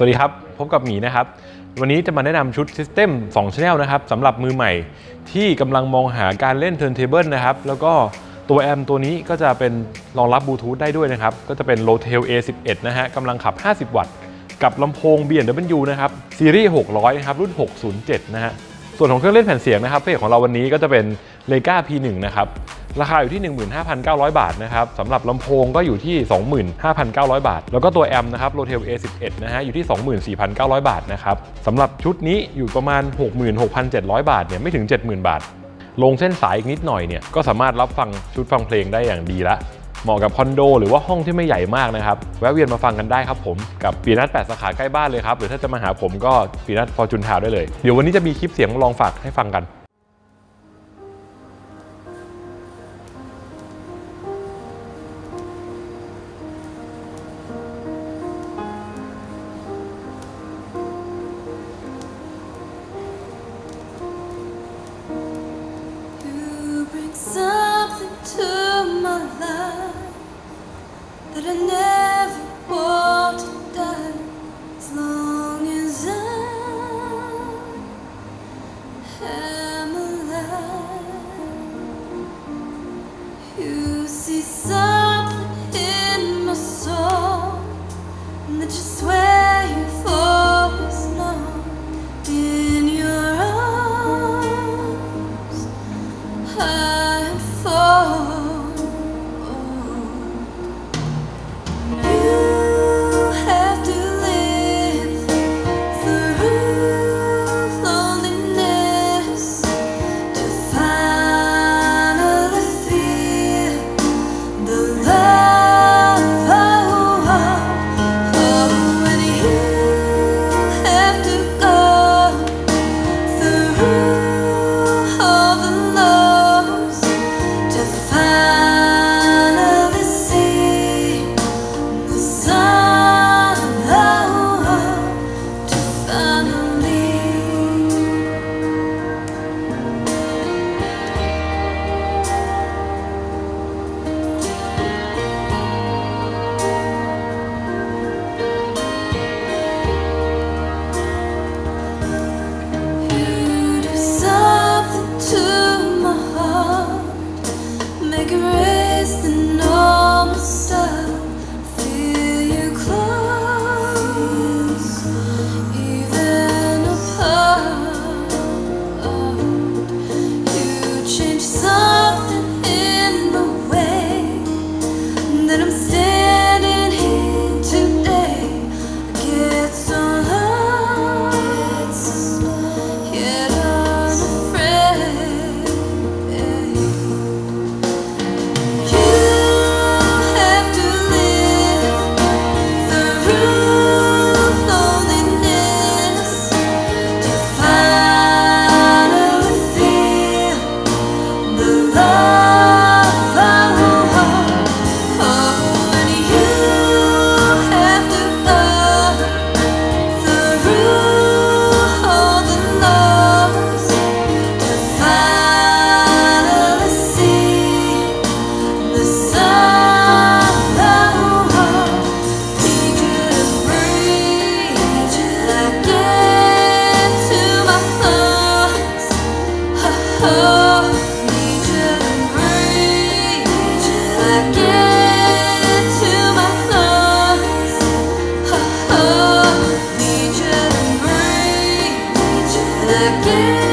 สวัสดีครับ พบกับหมีนะครับ วันนี้จะมาแนะนำชุด System 2 Channel นะครับสำหรับมือใหม่ที่กำลังมองหาการเล่น Turntable นะครับ แล้วก็ตัวแอมตัวนี้ก็จะเป็นรองรับบลูทูธได้ด้วยนะครับ ก็จะเป็น Rotel A11 นะฮะกำลังขับ 50 วัตต์ กับลำโพง B&W นะครับ ซีรีส์ 600 นะครับ รุ่น 607 นะฮะ ส่วนของเครื่องเล่นแผ่นเสียงนะครับพระเอกของเราวันนี้ก็จะเป็น l e g a P1 นะครับ ราคาอยู่ที่ 15,900 บาทนะครับสำหรับลำโพงก็อยู่ที่ 25,900 บาท แล้วก็ตัวแอมนะครับ Rotel A11 นะฮะอยู่ที่ 24,900 บาทนะครับสำหรับชุดนี้อยู่ประมาณ 66,700 บาทเนี่ยไม่ถึง 70,000 บาท ลงเส้นสายอีกนิดหน่อยเนี่ยก็สามารถรับฟังชุดฟังเพลงได้อย่างดีละเหมาะกับคอนโดหรือว่าห้องที่ไม่ใหญ่มากนะครับ แวะเวียนมาฟังกันได้ครับผม กับปีนัทแปดสาขาใกล้บ้านเลยครับ หรือถ้าจะมาหาผมก็ปีนัทฟอร์จูนทาวได้เลย เดี๋ยววันนี้จะมีคลิปเสียงลองฝากให้ฟังกัน again.